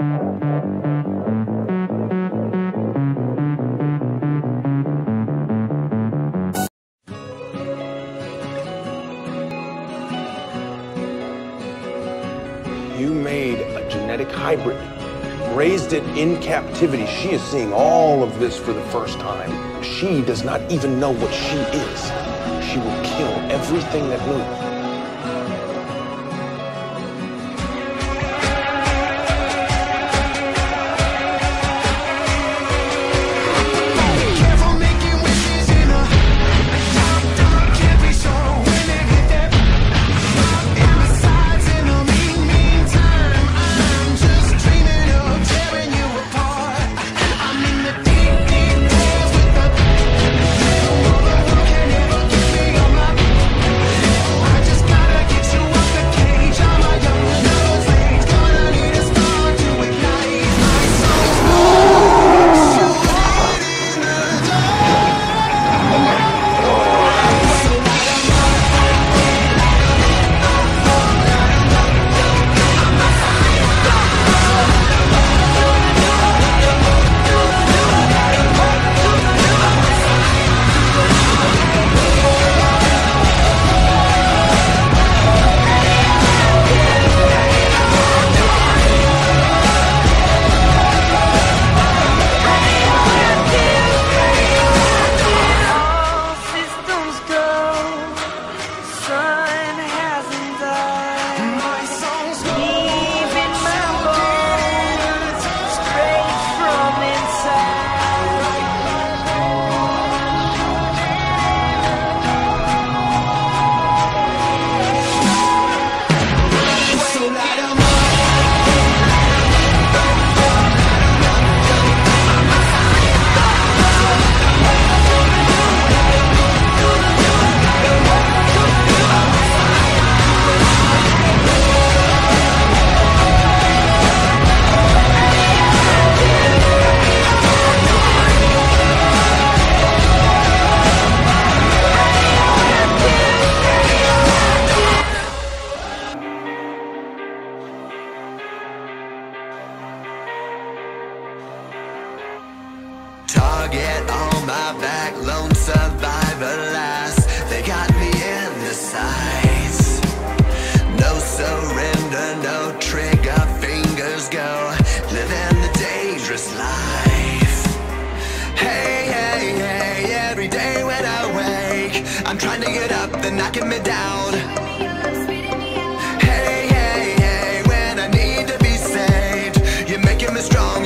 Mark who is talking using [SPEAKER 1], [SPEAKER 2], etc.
[SPEAKER 1] You made a genetic hybrid, raised it in captivity. She is seeing all of this for the first time. She does not even know what she is. She will kill everything that moves.
[SPEAKER 2] Target on my back, lone survivor last. They got me in the sights. No surrender, no trigger, fingers go. Living the dangerous life. Hey, hey, hey, every day when I wake, I'm trying to get up, they're knocking me down. Hey, hey, hey, when I need to be saved, you're making me strong,